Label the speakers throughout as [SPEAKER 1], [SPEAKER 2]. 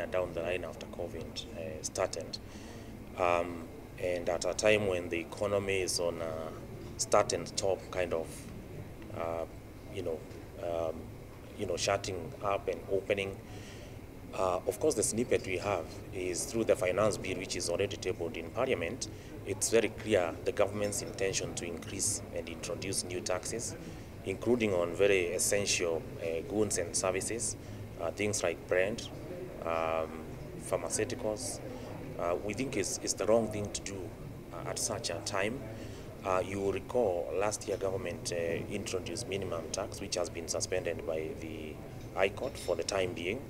[SPEAKER 1] year down the line after COVID uh, started. Um, and at a time when the economy is on a start and stop kind of, uh, you know, um, you know, shutting up and opening. Uh, of course, the snippet we have is through the finance bill, which is already tabled in Parliament. It's very clear the government's intention to increase and introduce new taxes, including on very essential uh, goods and services, uh, things like bread, um, pharmaceuticals. Uh, we think it's, the wrong thing to do uh, at such a time. Uh, you will recall last year government uh, introduced minimum tax, which has been suspended by the High Court for the time being.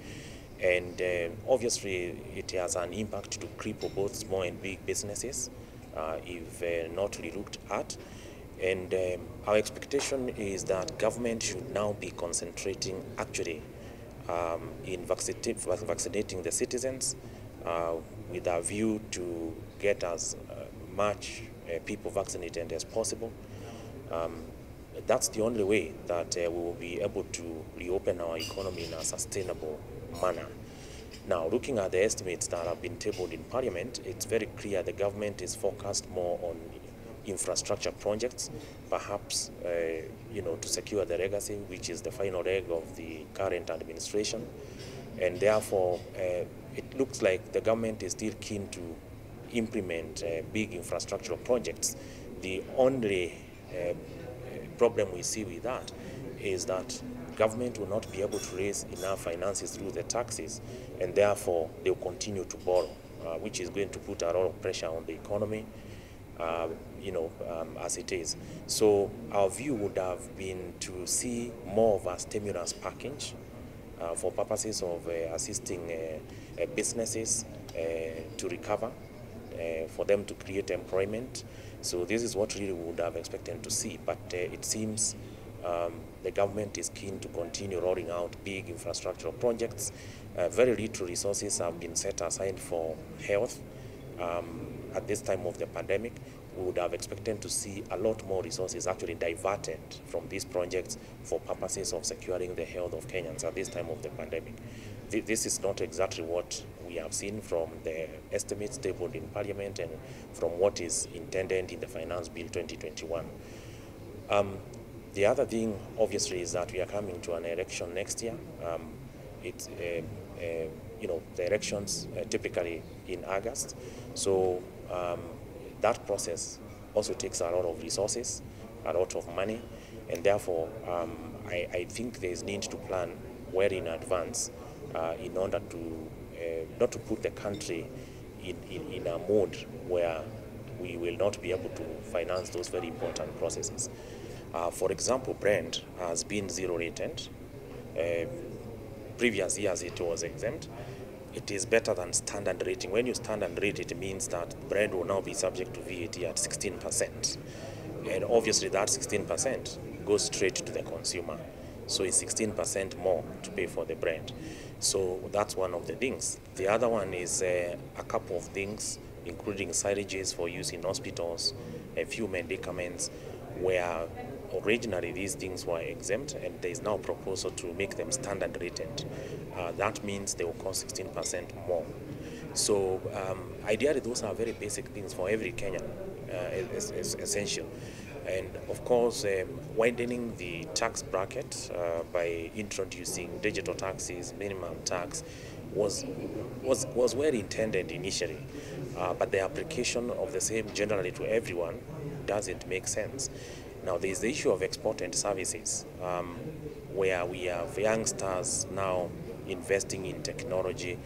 [SPEAKER 1] And uh, obviously, it has an impact to cripple both small and big businesses uh, if uh, not looked at. And um, our expectation is that government should now be concentrating actually um, in vaccinating, the citizens uh, with a view to get as uh, much uh, people vaccinated as possible. Um, that's the only way that uh, we will be able to reopen our economy in a sustainable manner. Now, looking at the estimates that have been tabled in Parliament, it's very clear the government is focused more on infrastructure projects, perhaps uh, you know to secure the legacy, which is the final leg of the current administration, and therefore uh, it looks like the government is still keen to implement uh, big infrastructural projects. The only uh, problem we see with that is that government will not be able to raise enough finances through the taxes, and therefore they will continue to borrow, uh, which is going to put a lot of pressure on the economy. Uh, you know, um, as it is. So our view would have been to see more of a stimulus package uh, for purposes of uh, assisting uh, uh, businesses uh, to recover, for them to create employment. So this is what really we would have expected to see. But it seems um, the government is keen to continue rolling out big infrastructural projects. very little resources have been set aside for health. Um, at this time of the pandemic, we would have expected to see a lot more resources actually diverted from these projects for purposes of securing the health of Kenyans at this time of the pandemic. This is not exactly what we have seen from the estimates tabled in Parliament and from what is intended in the Finance Bill 2021. Um, the other thing, obviously, is that we are coming to an election next year. Um, it's, uh, uh, you know, the elections uh, typically in August. So um, that process also takes a lot of resources, a lot of money, and therefore um, I, I, think there is need to plan well in advance uh, in order to uh, not to put the country in, in, in, a mode where we will not be able to finance those very important processes. Uh, for example, bread has been zero rated. Uh, previous years it was exempt it is better than standard rating. When you standard rate, it means that bread will now be subject to VAT at 16%. And obviously that 16% goes straight to the consumer. So it's 16% more to pay for the bread. So that's one of the things. The other one is uh, a couple of things, including syringes for use in hospitals, a few medicaments, where originally these things were exempt and there is now a proposal to make them standard rated. Uh, that means they will cost 16% more. So um, ideally those are very basic things for every Kenyan, uh, is, essential. And of course, um, widening the tax bracket uh, by introducing digital taxes, minimum tax, was was was well intended initially, uh, but the application of the same generally to everyone doesn't make sense. Now, there is the issue of export and services, um, where we have youngsters now investing in technology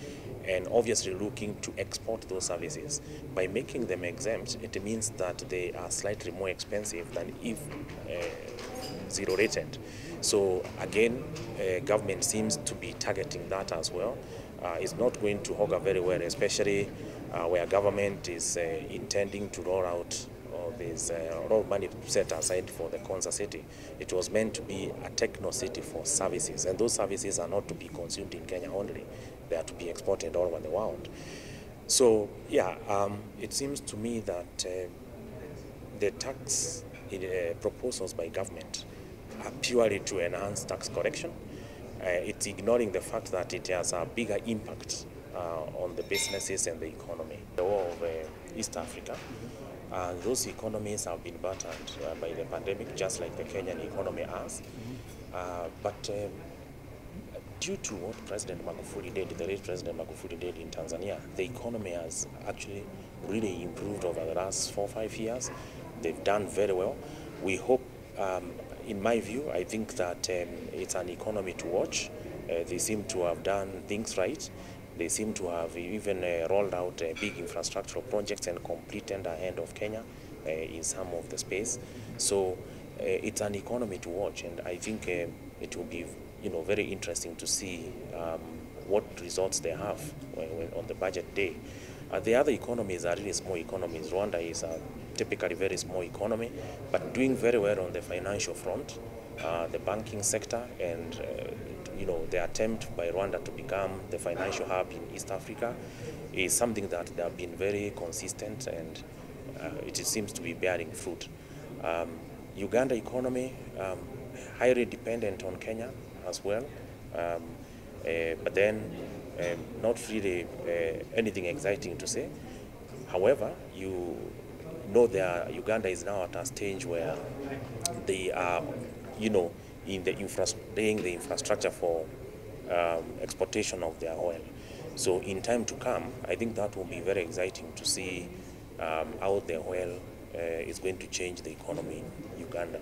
[SPEAKER 1] and obviously looking to export those services. By making them exempt, it means that they are slightly more expensive than if uh, zero rated. So again, uh, government seems to be targeting that as well. Uh, it's not going to augur very well, especially uh, where government is uh, intending to roll out there's a lot of money set aside for the Konza city. It was meant to be a techno city for services, and those services are not to be consumed in Kenya only. They are to be exported all over the world. So, yeah, um, it seems to me that uh, the tax uh, proposals by government are purely to enhance tax collection. Uh, it's ignoring the fact that it has a bigger impact uh, on the businesses and the economy. The whole of uh, East Africa, uh, those economies have been battered uh, by the pandemic, just like the Kenyan economy has. Uh, but um, due to what President Magufuli did, the late President Magufuli did in Tanzania, the economy has actually really improved over the last four or five years. They've done very well. We hope, um, in my view, I think that um, it's an economy to watch. Uh, they seem to have done things right. They seem to have even uh, rolled out uh, big infrastructural projects and completed ahead of Kenya uh, in some of the space. So uh, it's an economy to watch, and I think uh, it will be, you know, very interesting to see um, what results they have when, when on the budget day. Uh, the other economies are really small economies. Rwanda is a typically very small economy, but doing very well on the financial front, uh, the banking sector, and uh, you know the attempt by Rwanda to become the financial hub in East Africa is something that they have been very consistent and uh, it seems to be bearing fruit. Um, Uganda economy um, highly dependent on Kenya as well, um, uh, but then um, not really uh, anything exciting to say. However, you know that Uganda is now at a stage where they are, you know, in the infra laying the infrastructure for um, exportation of their oil. So in time to come, I think that will be very exciting to see um, how the oil uh, is going to change the economy in Uganda.